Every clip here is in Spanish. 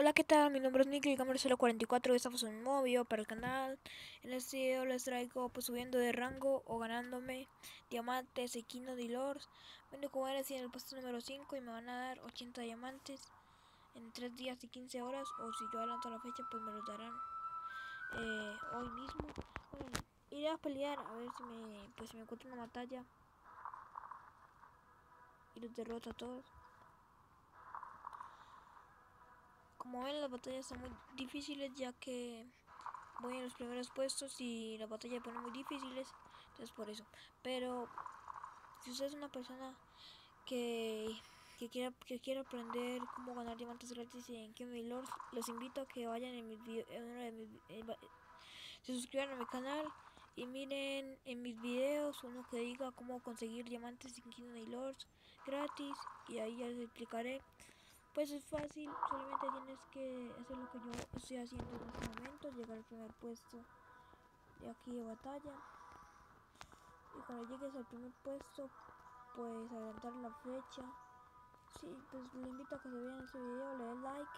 Hola, ¿qué tal? Mi nombre es Nicky, cámara 044 y estamos en un nuevo video para el canal. En este video les traigo pues subiendo de rango o ganándome diamantes, equino de lords. Bueno, como era en el puesto número 5 y me van a dar 80 diamantes en 3 días y 15 horas. O si yo adelanto la fecha, pues me los darán eh, hoy mismo. Bueno, iré a pelear a ver si me, pues, si me encuentro una batalla y los derroto a todos. Como ven, las batallas son muy difíciles ya que voy en los primeros puestos y la batalla se pone muy difíciles. Entonces por eso. Pero si usted es una persona que, que quiera que quiera aprender cómo ganar diamantes gratis en Kingdom Lords, los invito a que vayan en, mis en uno de mis se suscriban a mi canal y miren en mis videos uno que diga cómo conseguir diamantes en Kingdom Lords gratis y ahí ya les explicaré pues es fácil, solamente tienes que hacer lo que yo estoy haciendo en este momento, llegar al primer puesto de aquí de batalla. Y cuando llegues al primer puesto, pues adelantar la fecha. Sí, pues le invito a que se vean este video, le den like,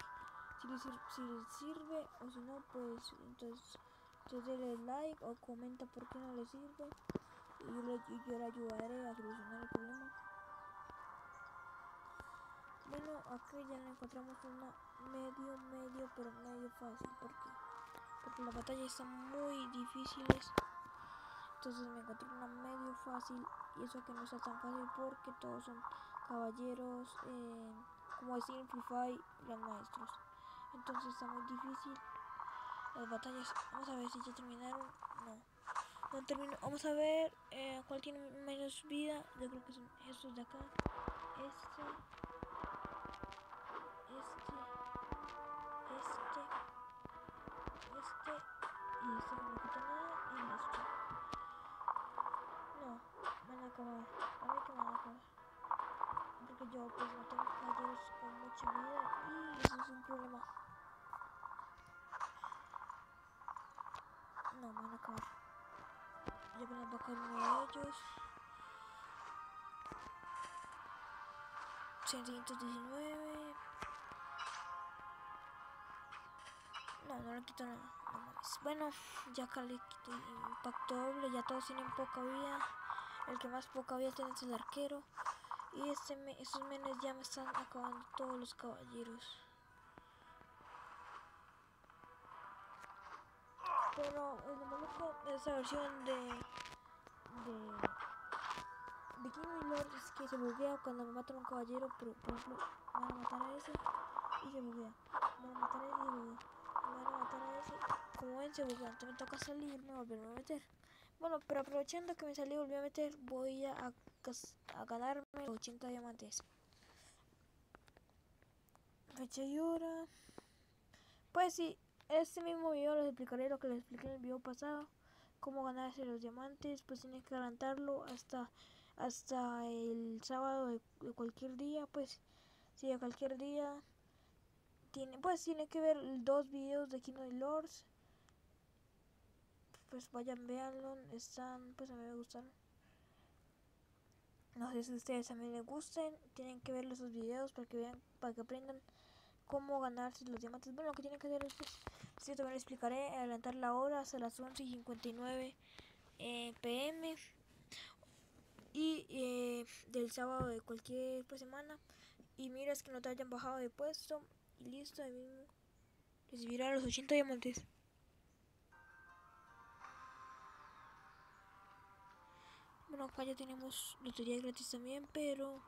si les, si les sirve o si no, pues entonces, entonces le like o comenta por qué no le sirve y yo le ayudaré a solucionar el problema. Bueno, aquí ya encontramos una medio, medio, pero medio fácil. porque Porque la batalla está muy difíciles. Entonces me encontré una medio fácil. Y eso que no está tan fácil porque todos son caballeros, eh, como decir en los maestros. Entonces está muy difícil. Las batallas, vamos a ver si ya terminaron. No. No terminó. Vamos a ver eh, cuál tiene menos vida. Yo creo que son estos de acá. Este, y este no me quita nada y este. No, van a acabar. A ver que van a acabar. Porque yo pues no tengo caballeros con mucha vida y eso es un problema. No, van a acabar. Ya van a acabar uno de ellos. 619 No, no le quito nada. Bueno, ya acá le quito impacto doble. Ya todos tienen poca vida. El que más poca vida tiene es el arquero. Y este me, esos menes ya me están acabando todos los caballeros. Pero lo malo de versión de. de. de King Lord es que se buguea cuando me matan un caballero. Pero por ejemplo, van a matar a ese y se buguea. Van a matar a ese y se buguea van a matar a ese. Como ven, se me toca salirme volverme a meter. Bueno, pero aprovechando que me salí y volví a meter, voy a, a, ganarme 80 diamantes. Fecha y hora. Pues sí, este mismo video les explicaré lo que les expliqué en el video pasado. Cómo ganarse los diamantes. Pues tienen que adelantarlo hasta hasta el sábado de, cualquier día. Pues sí, de cualquier día tiene, pues tiene que ver dos videos de Kino y Lords. Pues vayan, veanlo, están, pues a mí me gustan. No sé si a ustedes también les gusten, tienen que ver esos videos para que vean, para que aprendan cómo ganarse los diamantes. Bueno, lo que tienen que hacer es, pues, yo también les explicaré, adelantar la hora hasta las 11 y 59 eh, pm y eh, del sábado de cualquier pues, semana. Y mira, es que no te hayan bajado de puesto listo, ahí mismo recibirá los 80 diamantes. Bueno, acá ya tenemos lotería gratis también, pero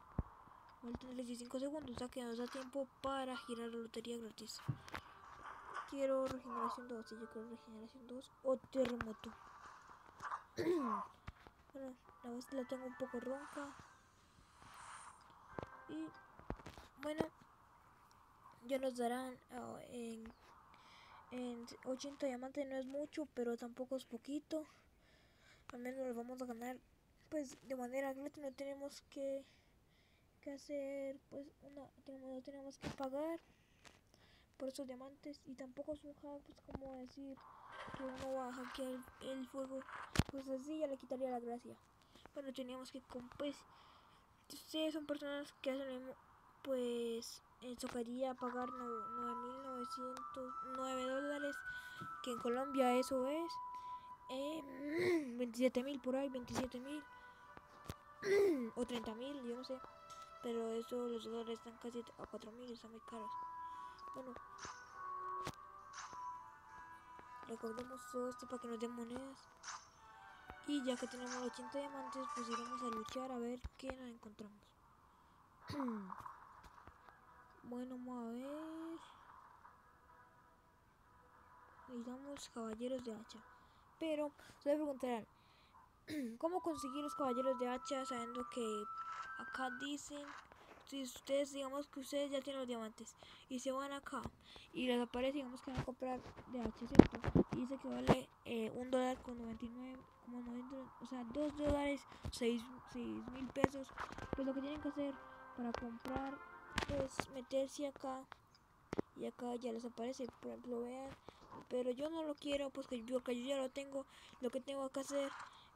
faltan 15 segundos, o sea que nos da tiempo para girar la lotería gratis. Quiero regeneración 2, si yo quiero regeneración 2 o terremoto. bueno, la voz la tengo un poco ronca. Y bueno, ya nos darán ah, en, en 80 diamantes no es mucho pero tampoco es poquito. Al menos lo vamos a ganar pues de manera gratis no tenemos que, que hacer pues una no tenemos que pagar por esos diamantes. Y tampoco es un hack pues como decir que uno va a hackear el, fuego pues así ya le quitaría la gracia. Pero teníamos que pues si ustedes son personas que hacen pues eh, tocaría pagar 9.900 909 dólares, que en Colombia eso es eh, 27 mil por ahí, 27 mil o 30 mil, yo no sé. Pero eso, los dólares están casi a 4 mil, están muy caros. Bueno, recordemos todo esto para que nos den monedas. Y ya que tenemos 80 diamantes, pues iremos a luchar a ver qué nos encontramos. bueno, vamos a ver. Necesitamos caballeros de hacha. Pero se preguntarán, ¿cómo conseguir los caballeros de hacha sabiendo que acá dicen, si ustedes digamos que ustedes ya tienen los diamantes y se van acá y les aparece, digamos que van a comprar de hacha, ¿cierto? Y dice que vale eh, un dólar con 99, como 90, o sea, dos dólares, seis, mil pesos. Pues lo que tienen que hacer para comprar es meterse acá y acá ya les aparece, por ejemplo, vean. Pero yo no lo quiero pues que yo, que yo ya lo tengo. Lo que tengo que hacer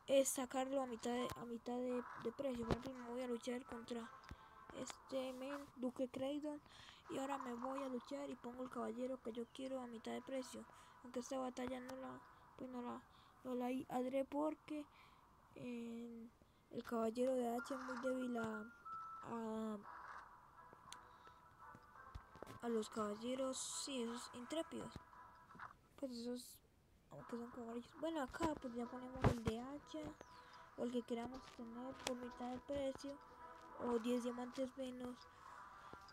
es sacarlo a mitad de, a mitad de, precio. Por ejemplo me voy a luchar contra este men Duque Craydon y ahora me voy a luchar y pongo el caballero que yo quiero a mitad de precio. Aunque esta batalla no la pues no la no la adré porque el caballero de H es muy débil a, a los caballeros sí esos intrépidos. Pues esos aunque son como bueno acá pues ya ponemos el de hacha o el que queramos tener por mitad de precio o 10 diamantes menos.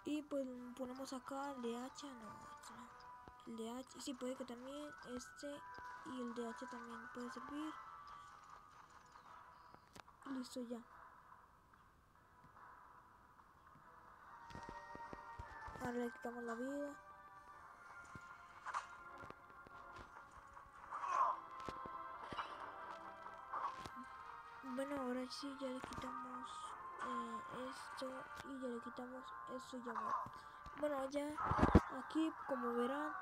Y pues ponemos acá el de hacha no, no. El de hacha sí puede que también este y el de hacha también puede servir. Listo ya ahora le quitamos la vida Bueno, ahora sí ya le quitamos eh, esto y ya le quitamos esto ya. Bueno, ya aquí como verán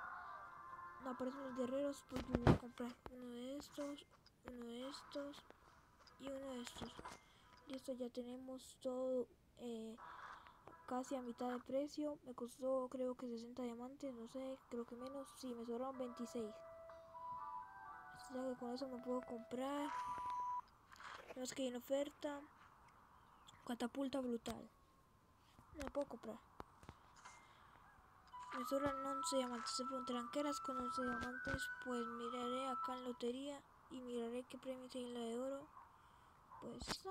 aparecen los guerreros, pues yo voy a comprar uno de estos, uno de estos y uno de estos. Listo, ya tenemos todo eh, casi a mitad de precio. Me costó creo que 60 diamantes, no sé, creo que menos. Sí, me sobraron 26. O sea que con eso me puedo comprar es que hay una oferta. Catapulta brutal. Me puedo comprar. Me sobran 11 diamantes. Se preguntarán qué eras con 11 diamantes. Pues miraré acá en lotería y miraré qué premios hay en la de oro. Pues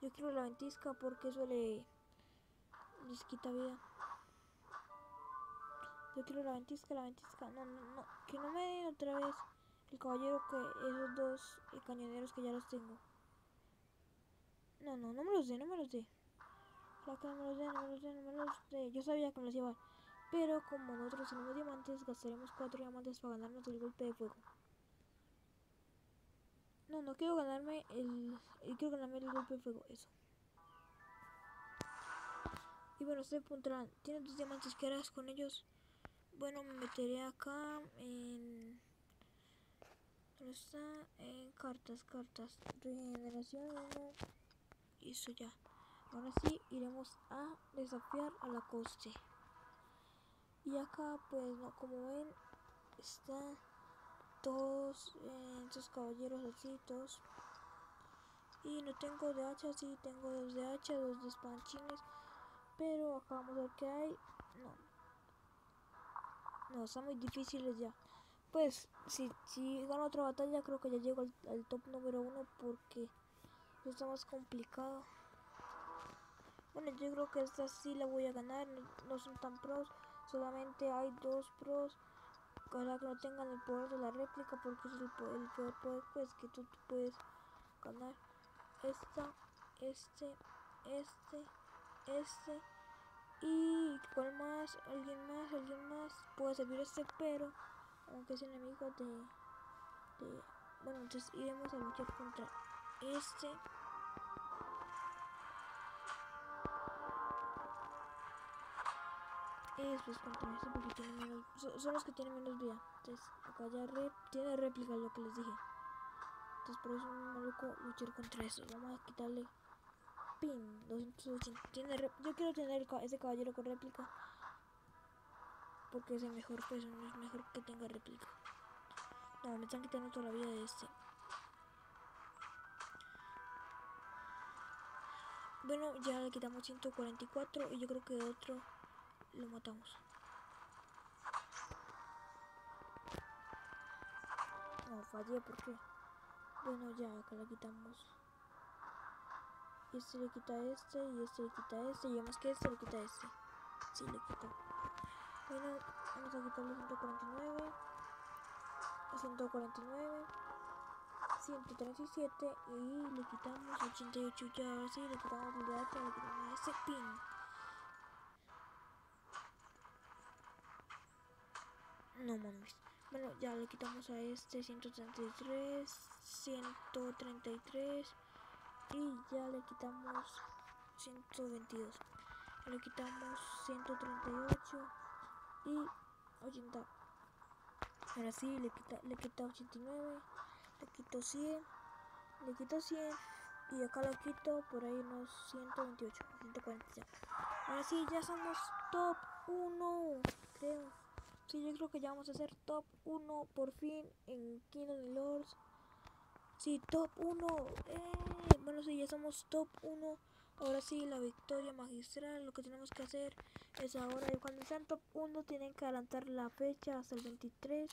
yo quiero la ventisca porque eso le les quita vida. Yo quiero la ventisca, la ventisca. No, no, no. Que no me den otra vez el caballero que esos dos cañoneros que ya los tengo. No, no, no me los dé, no me los dé. Claro que no me los dé, no me los dé, no me los dé. Yo sabía que me los iba Pero como nosotros tenemos diamantes, gastaremos cuatro diamantes para ganarnos el golpe de fuego. No, no quiero ganarme el... Quiero ganarme el golpe de fuego, eso. Y bueno, ustedes preguntarán, ¿tienes dos diamantes que harás con ellos? Bueno, me meteré acá en está en cartas, cartas, regeneración 1. eso ya. Ahora sí, iremos a desafiar a la coste. Y acá, pues, no, como ven, están todos eh, estos caballeros así, todos. Y no tengo de hacha, sí, tengo dos de hacha, dos de espadachines. Pero acá vamos a ver qué hay. No. No, están muy difíciles ya. Pues, si, si gano otra batalla, creo que ya llego al, top número uno porque está más complicado. Bueno, yo creo que esta sí la voy a ganar, no, son tan pros, solamente hay dos pros. Ojalá que no tengan el poder de la réplica porque es el, el peor poder pues, que tú, puedes ganar. Esta, este, este, este y cuál más, alguien más, alguien más puede servir este pero aunque es enemigo de bueno entonces iremos a luchar contra este menos son, los que tienen menos vida. Entonces acá ya tiene réplica lo que les dije. Entonces por eso es maluco luchar contra eso. Vamos a quitarle pin 280 tiene yo quiero tener ese caballero con réplica. Porque es el mejor, pues es mejor que tenga réplica. No, me están quitando toda la vida de este. Bueno, ya le quitamos 144 y yo creo que otro lo matamos. No, fallé porque... Bueno, ya acá le quitamos. Este le quita este y este le quita este. Y vemos que este le quita este. Sí, le quita. Bueno, vamos a quitarle 149. 149. 137 y le quitamos 88 ya ahora sí le quitamos el dato le quitamos ese pin no mames. Bueno ya le quitamos a este 133 133 y ya le quitamos 122 le quitamos 138 y 80 ahora sí le quita le quita 89 le quito 100 le quito 100 y acá le quito por ahí unos 128 140 ahora sí ya somos top 1 creo sí yo creo que ya vamos a ser top 1 por fin en Kingdom Lords sí top 1 eh, bueno sí ya somos top 1 ahora sí la victoria magistral lo que tenemos que hacer es ahora cuando sean top 1 tienen que adelantar la fecha hasta el 23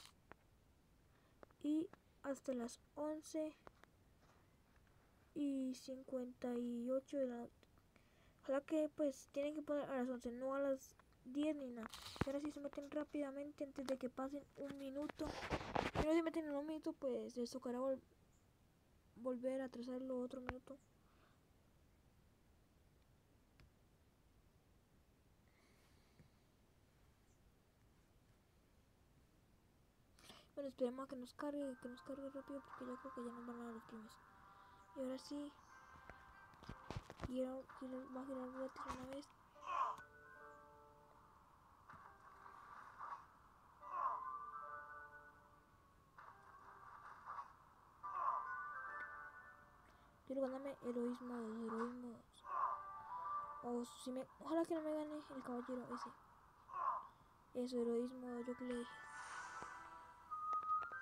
y hasta las 11 y 58 de la. Ojalá que pues tienen que poner a las 11, no a las 10 ni nada. Y ahora si se meten rápidamente antes de que pasen un minuto. Si no se meten en un minuto, pues les tocará vol volver a trazarlo otro minuto. Bueno, esperemos a que nos cargue, que nos cargue rápido porque yo creo que ya nos van a dar los premios. Y ahora sí, quiero, quiero va a girar una vez. Quiero heroísmo, heroísmo. O si me, ojalá que no me gane el caballero ese. Eso, heroísmo, yo que le. Y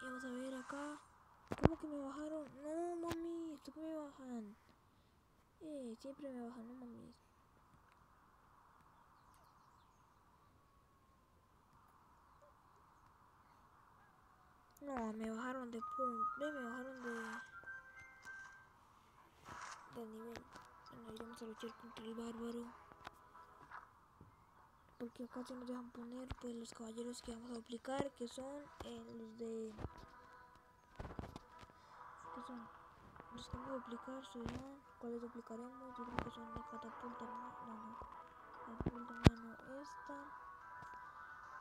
vamos a ver acá. ¿Cómo que me bajaron? No, mami, esto que me bajan. Eh, siempre me bajan, no mami. No, me bajaron de punto. Me bajaron de. De nivel. Bueno, iremos a luchar contra el bárbaro. Porque acá se nos dejan poner pues los caballeros que vamos a duplicar, que son eh, los de que son los que vamos a duplicar serán cuáles duplicaremos yo creo que son la catapulta no no catapulta mano esta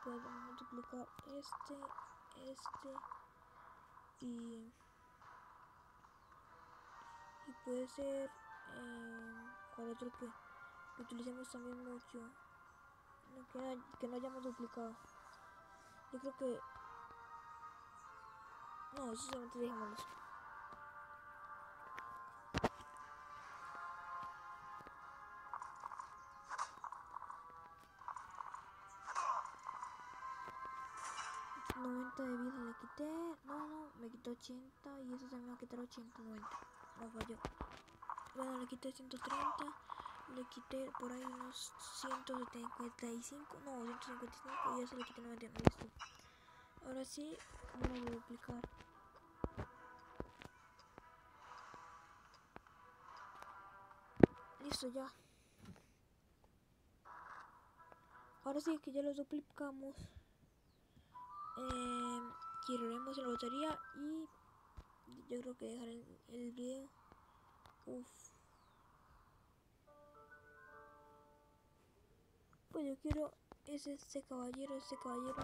podemos duplicar este este y y puede ser eh, cuál otro que, utilicemos también mucho que, no, que no hayamos duplicado yo creo que no, eso solamente dejémoslo. de vida le quité. No, no, me quitó 80 y eso me va a quitar 80, 90. No falló. Bueno, le quité 130. Le quité por ahí unos 155. No, 155 y eso le quité 99. Listo. Ahora sí, vamos a duplicar. Listo, ya. Ahora sí que ya los duplicamos eh, giraremos la lotería y yo creo que dejar el, video. Uf. pues yo quiero ese, caballero ese caballero.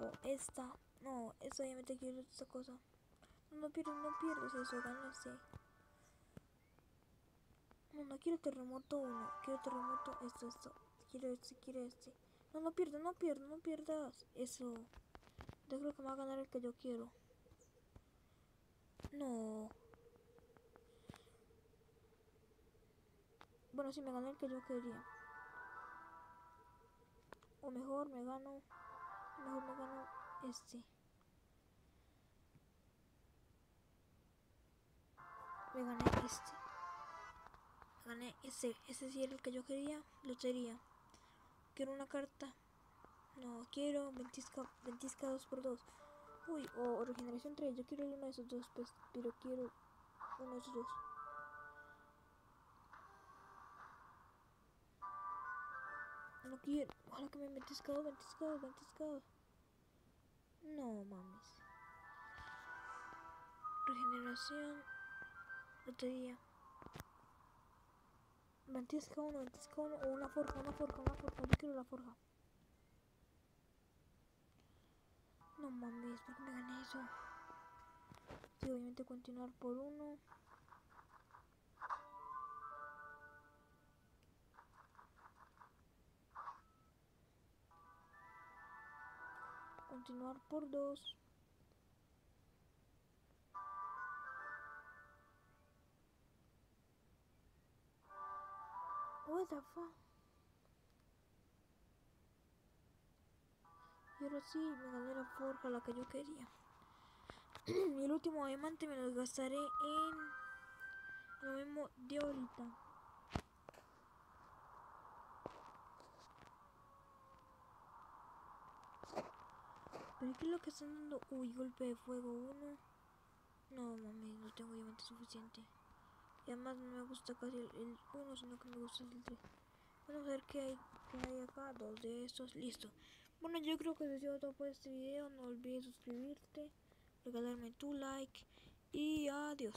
O esta. No esta obviamente quiero esta cosa. No, pierdes no pierdes eso ganaste. No no quiero terremoto uno quiero terremoto esto esto. Quiero este quiero este. No no pierdas no pierdas no pierdas eso. Yo creo que me va a ganar el que yo quiero. No. Bueno, si me gané el que yo quería. O mejor, me gano Mejor me gano este. Me gané este. Me gané este. Ese sí era el que yo quería. Lotería. Quiero una carta. No, quiero ventisca, ventisca 2x2. Uy, o, regeneración 3. Yo quiero uno de esos dos, pues, pero quiero uno de esos dos. No quiero. Ojalá que me ventiscado, ventiscado, ventiscado. No mames. Regeneración. Lotería. Ventisca uno, ventisca uno. O una forja, una forja, una forja. Yo quiero la forja. No mames, ¿por qué me gané eso? Sí, obviamente continuar por uno. Continuar por dos. What the fuck? Y ahora sí, me gané la forja, la que yo quería. y el último diamante me lo gastaré en lo mismo de ahorita. ¿Pero qué lo que están dando? Uy, golpe de fuego uno. No mames, no tengo diamante suficiente. Y además no me gusta casi el 1, sino que me gusta el 3. Vamos a ver qué hay, qué hay acá. Dos de estos, listo. Bueno, yo creo que eso ha sido todo por este video. No olvides suscribirte, regalarme tu like y adiós.